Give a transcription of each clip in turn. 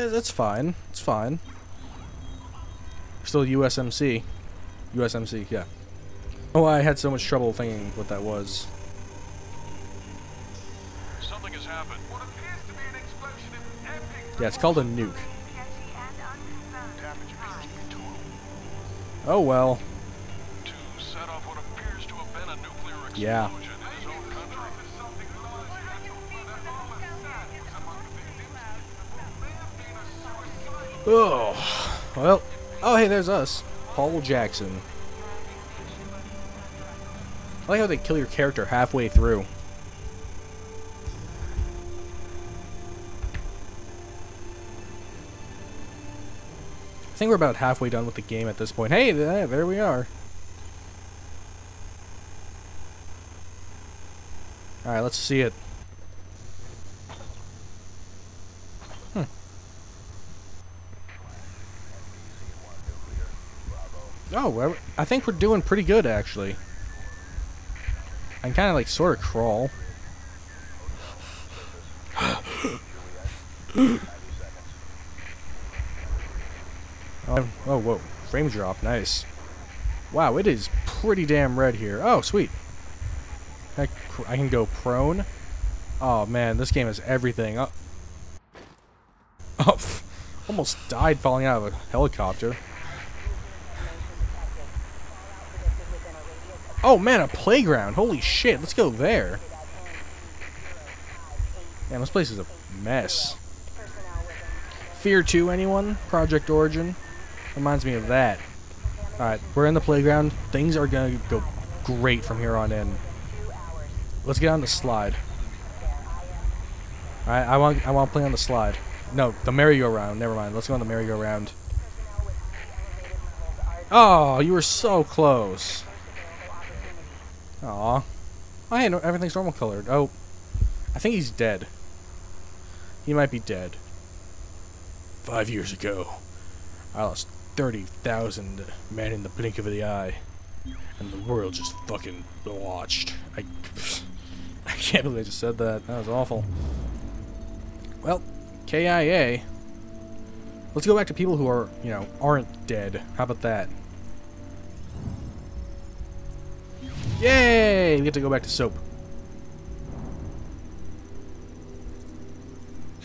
Eh, That's fine. It's fine. Still USMC. USMC, yeah. Oh, I had so much trouble thinking what that was. Something has happened. What appears to be an explosion in epic Yeah, it's called a nuke. damage appears to be total. Oh well. To Oh, well. Oh, hey, there's us. Paul Jackson. I like how they kill your character halfway through. I think we're about halfway done with the game at this point. Hey, there, we are. Alright, let's see it. Oh, I think we're doing pretty good, actually. I can kind of, like, sort of crawl. oh, oh, whoa. Frame drop. Nice. Wow, it is pretty damn red here. Oh, sweet. I, I can go prone. Oh, man, this game has everything. Oh, oh almost died falling out of a helicopter. Oh man, a playground. Holy shit, let's go there. Man, this place is a mess. Fear 2, anyone? Project Origin? Reminds me of that. Alright, we're in the playground. Things are gonna go great from here on in. Let's get on the slide. Alright, I want I want to play on the slide. No, the merry-go-round. Never mind. Let's go on the merry-go-round. Oh, you were so close. Aw. Oh, hey, no, everything's normal colored. Oh, I think he's dead. He might be dead. Five years ago, I lost 30,000 men in the blink of the eye. And the world just fucking watched. I, I can't believe I just said that. That was awful. Well, KIA. Let's go back to people who are, you know, aren't dead. How about that? Yay! We get to go back to soap. The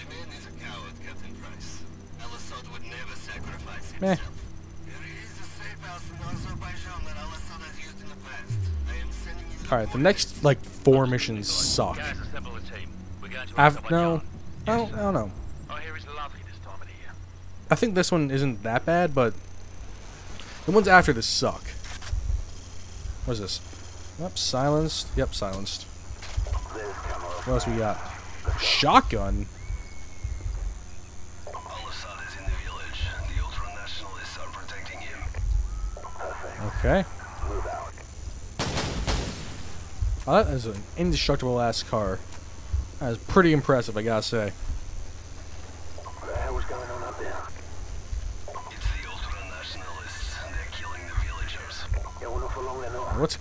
man is a coward, Captain Price. Al-Assad would never sacrifice Meh. himself. There is a safe house in Azerbaijan that Al-Assad has used in the past. I am sending you Alright, the next, like, four missions suck. Guys, assemble a team. We're going to I've, no, I don't, I don't know. I hear it's lovely this time of the year. I think this one isn't that bad, but the ones after this suck. What is this? Yep, silenced. Yep, silenced. What else we got? Shotgun? Al-Assad is in the village. The ultra-nationalists are protecting him. Okay. Oh, that is an indestructible ass car. That is pretty impressive, I gotta say. What the hell is going on up there? It's the ultra-nationalists. They're killing the villagers. What's...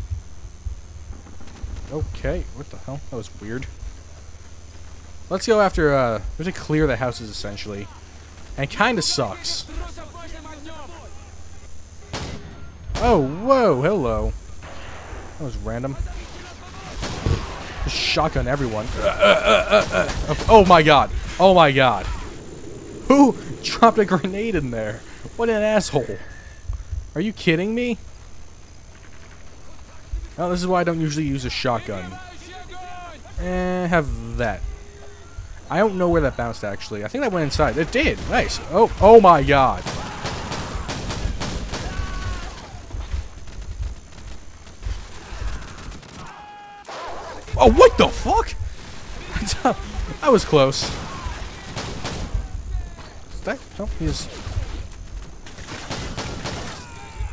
Okay, what the hell? That was weird. Let's go after, uh... We have to clear the houses, essentially. And it kinda sucks. Oh, whoa, hello. That was random. Just shotgun everyone. Uh, uh, uh. Oh my god. Oh my god. Who dropped a grenade in there? What an asshole. Are you kidding me? Well, this is why I don't usually use a shotgun. Eh, have that. I don't know where that bounced actually. I think that went inside. It did. Nice. Oh, oh my god. Oh, what the fuck? that was close. Is that? Oh, he just.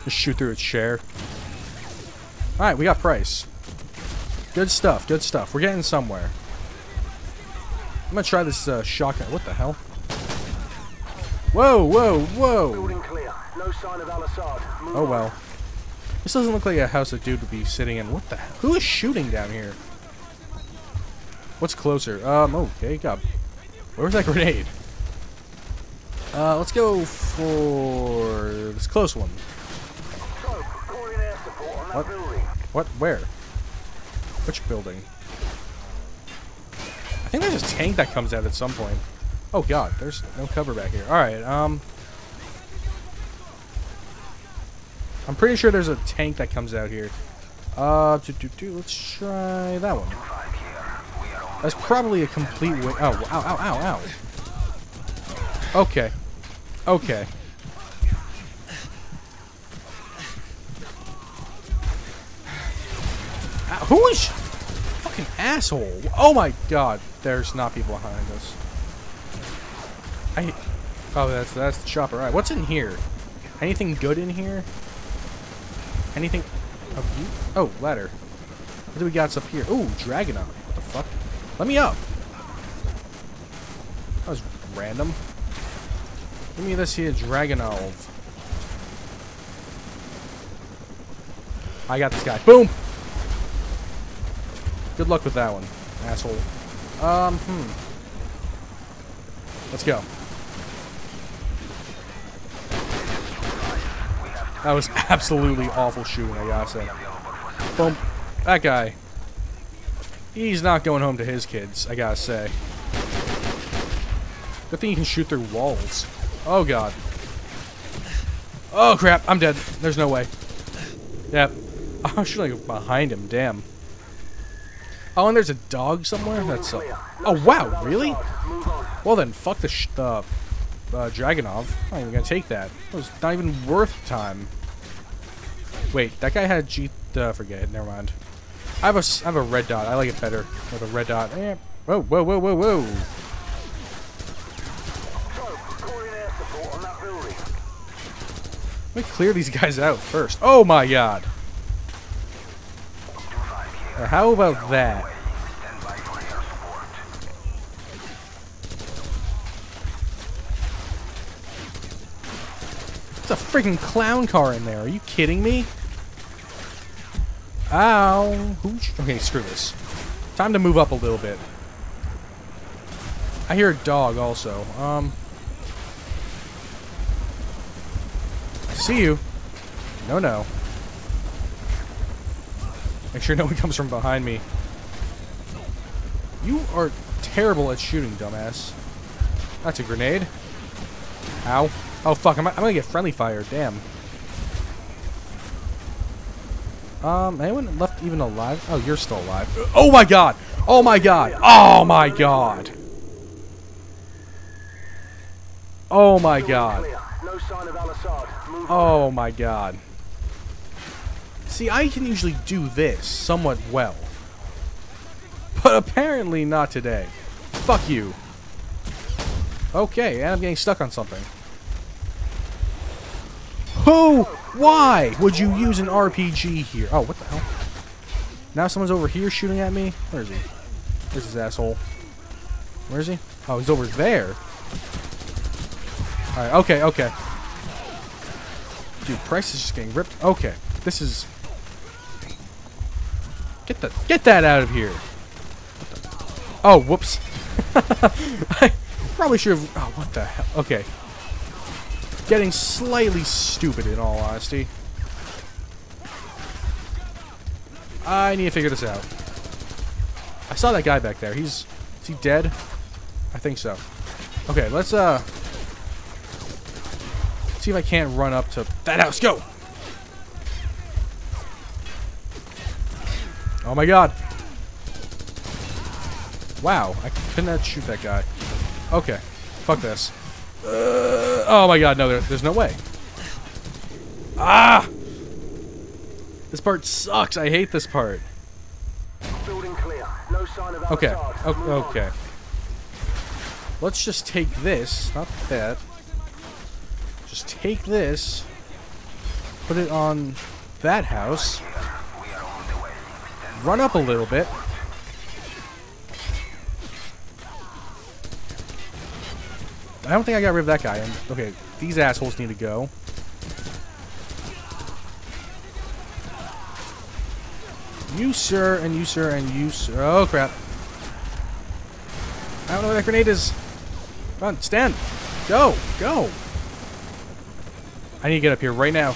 Just shoot through its chair. Alright, we got price. Good stuff, good stuff. We're getting somewhere. I'm gonna try this uh, shotgun. What the hell? Whoa, whoa, whoa! Building clear. No sign of Al-Assad. Oh well. This doesn't look like a house a dude would be sitting in. What the hell? Who is shooting down here? What's closer? Um, okay, got. Where was that grenade? Uh, let's go for this close one. So, calling air support on that What? What? Where? Which building? I think there's a tank that comes out at some point. Oh god, there's no cover back here. Alright, um... I'm pretty sure there's a tank that comes out here. Uh, let's try that one. That's probably a complete way- Oh, ow, ow, ow, ow. Okay. Okay. Who is fucking asshole? Oh my god, there's not people behind us. I Oh, that's that's the shop. All right, what's in here? Anything good in here? Anything oh, you? Oh, ladder. What do we got up here? Oh, Dragunov. What the fuck? Let me up. That was random. Give me this here Dragunov. I got this guy. Boom! Good luck with that one, asshole. Um, hmm. Let's go. That was absolutely awful shooting, I gotta say. Boom. That guy. He's not going home to his kids, I gotta say. Good thing you can shoot through walls. Oh god. Oh crap, I'm dead. There's no way. Yep. I was shooting behind him, damn. Oh, and there's a dog somewhere? That's uh, Oh wow, really? Well then, fuck the sh the uh, Dragunov. I'm not even gonna take that. It was not even worth time. Wait, that guy had G. Uh, forget it. Never mind. I have a I have a red dot. I like it better with a red dot. Eh. Whoa, whoa, whoa, whoa, whoa. Let me clear these guys out first. Oh my god. Uh, how about that? It's a freaking clown car in there. Are you kidding me? Ow. Okay, screw this. Time to move up a little bit. I hear a dog also. Um. See you. No, no. Make sure no one comes from behind me. You are terrible at shooting, dumbass. That's a grenade. Ow. Oh, fuck. I'm, I'm gonna get friendly fire. Damn. Um, anyone left even alive? Oh, you're still alive. Oh my god! Oh my god! Oh my god! Oh my god. Clear. No sign of Al-Assad. Oh my god. See, I can usually do this somewhat well. But apparently not today. Fuck you. Okay, and I'm getting stuck on something. Who? Why would you use an RPG here? Oh, what the hell? Now someone's over here shooting at me? Where is he? Where's his asshole? Where is he? Oh, he's over there. Alright, okay, okay. Dude, Price is just getting ripped. Okay, this is. Get the get that out of here. Oh, whoops. I probably should have. Oh, what the hell? Okay. Getting slightly stupid, in all honesty. I need to figure this out. I saw that guy back there. He's is he dead? I think so. Okay, let's uh see if I can't run up to that house. Go! Oh my god. Wow, I could not shoot that guy. Okay, fuck this. Uh, oh my god, no, there, there's no way. Ah! This part sucks. I hate this part. Building clear. No sign of Okay, o- okay. Let's just take this, not that. Just take this, put it on that house, run up a little bit. I don't think I got rid of that guy. Okay, these assholes need to go. You, sir, and you, sir, and you, sir. Oh, crap. I don't know where that grenade is. Run, stand. Go! Go! I need to get up here right now.